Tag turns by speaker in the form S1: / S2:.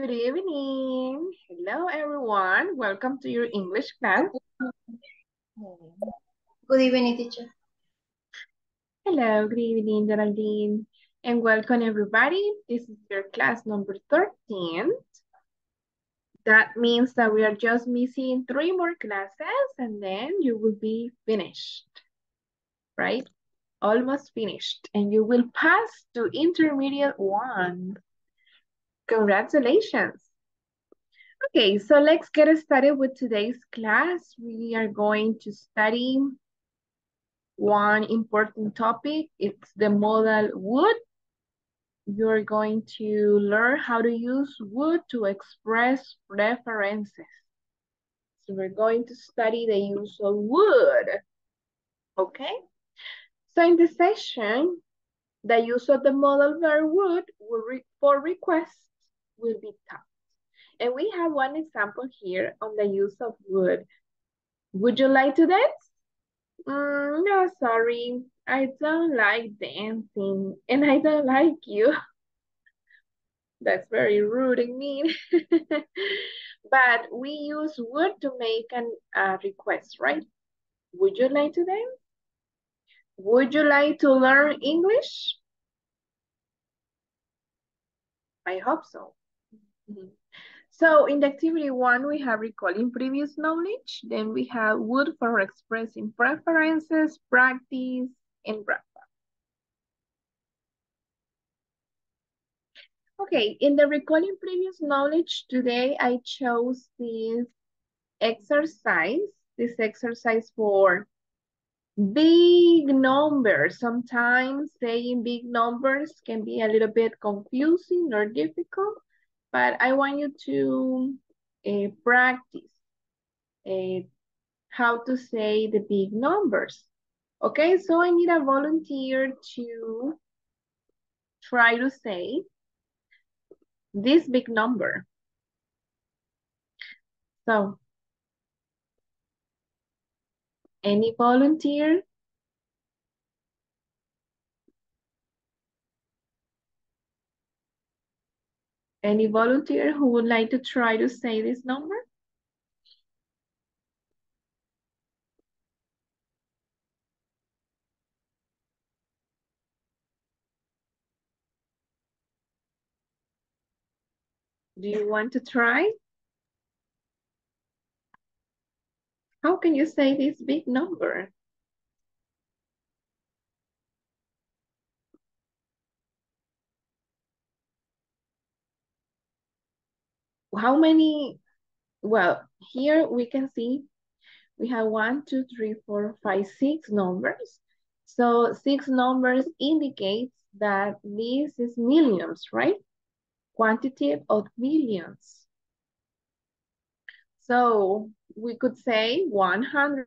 S1: Good evening. Hello, everyone. Welcome to your English class.
S2: Good evening, teacher.
S1: Hello, good evening, Geraldine. And welcome, everybody. This is your class number 13. That means that we are just missing three more classes and then you will be finished, right? Almost finished. And you will pass to intermediate one. Congratulations. Okay, so let's get started with today's class. We are going to study one important topic. It's the modal would. You're going to learn how to use would to express preferences. So we're going to study the use of would. Okay? So in this session, the use of the modal verb would for requests will be taught. And we have one example here on the use of would. Would you like to dance? Mm, no, sorry. I don't like dancing and I don't like you. That's very rude and mean. but we use would to make an uh, request, right? Would you like to dance? Would you like to learn English? I hope so. So in the activity one, we have recalling previous knowledge. Then we have would for expressing preferences, practice, and wrap up. Okay, in the recalling previous knowledge today, I chose this exercise, this exercise for big numbers. Sometimes saying big numbers can be a little bit confusing or difficult but I want you to uh, practice uh, how to say the big numbers. Okay, so I need a volunteer to try to say this big number. So, any volunteer? Any volunteer who would like to try to say this number? Do you want to try? How can you say this big number? How many, well, here we can see we have one, two, three, four, five, six numbers. So six numbers indicates that this is millions, right? Quantity of millions. So we could say 100